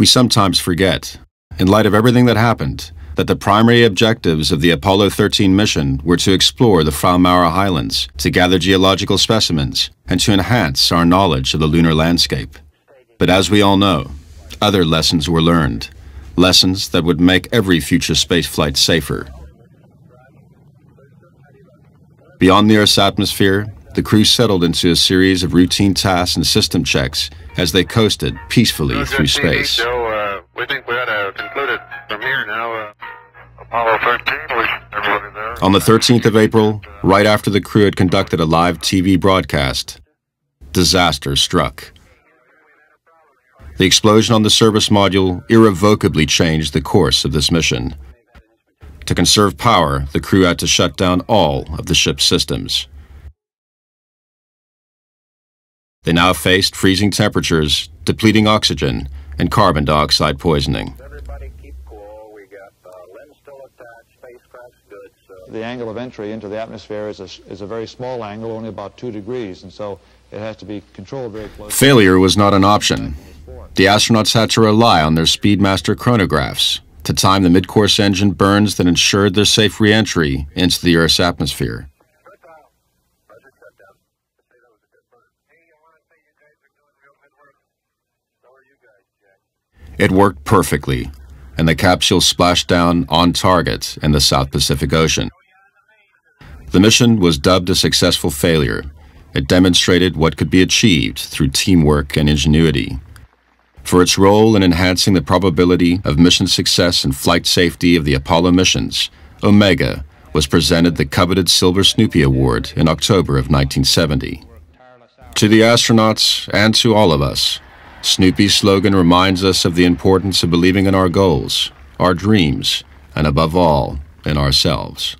We sometimes forget, in light of everything that happened, that the primary objectives of the Apollo 13 mission were to explore the Fra Mauro Highlands, to gather geological specimens, and to enhance our knowledge of the lunar landscape. But as we all know, other lessons were learned, lessons that would make every future spaceflight safer. Beyond the Earth's atmosphere, the crew settled into a series of routine tasks and system checks as they coasted peacefully through space. From here now. Uh, Apollo 13, we, everybody there. On the 13th of April, right after the crew had conducted a live TV broadcast, disaster struck. The explosion on the service module irrevocably changed the course of this mission. To conserve power, the crew had to shut down all of the ship's systems. They now faced freezing temperatures, depleting oxygen, and carbon dioxide poisoning. Everybody keep cool. We got uh, LEM still attached. Spacecraft's good. So. The angle of entry into the atmosphere is a, is a very small angle, only about two degrees, and so it has to be controlled very closely. Failure was not an option. The astronauts had to rely on their Speedmaster chronographs to time the mid-course engine burns that ensured their safe re-entry into the Earth's atmosphere. It worked perfectly, and the capsule splashed down on target in the South Pacific Ocean. The mission was dubbed a successful failure. It demonstrated what could be achieved through teamwork and ingenuity. For its role in enhancing the probability of mission success and flight safety of the Apollo missions, Omega was presented the coveted Silver Snoopy Award in October of 1970. To the astronauts and to all of us, Snoopy's slogan reminds us of the importance of believing in our goals, our dreams, and above all, in ourselves.